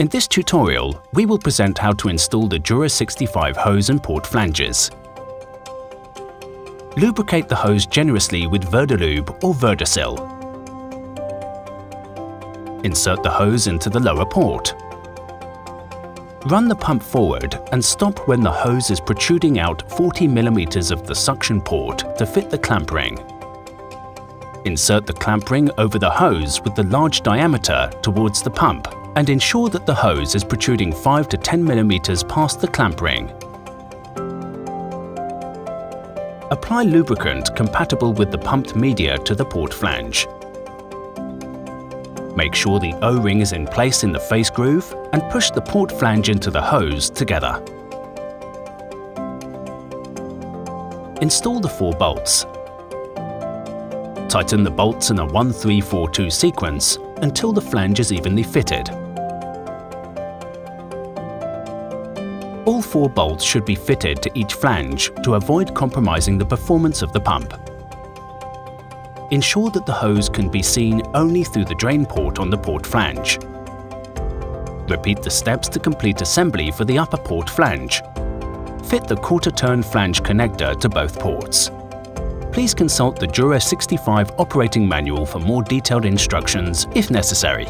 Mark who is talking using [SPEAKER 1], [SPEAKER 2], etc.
[SPEAKER 1] In this tutorial, we will present how to install the Dura 65 hose and port flanges. Lubricate the hose generously with Verderlube or Verdersil. Insert the hose into the lower port. Run the pump forward and stop when the hose is protruding out 40 mm of the suction port to fit the clamp ring. Insert the clamp ring over the hose with the large diameter towards the pump and ensure that the hose is protruding 5 to 10 mm past the clamp ring. Apply lubricant compatible with the pumped media to the port flange. Make sure the O-ring is in place in the face groove and push the port flange into the hose together. Install the four bolts Tighten the bolts in a 1-3-4-2 sequence until the flange is evenly fitted. All four bolts should be fitted to each flange to avoid compromising the performance of the pump. Ensure that the hose can be seen only through the drain port on the port flange. Repeat the steps to complete assembly for the upper port flange. Fit the quarter turn flange connector to both ports please consult the Dura 65 operating manual for more detailed instructions if necessary.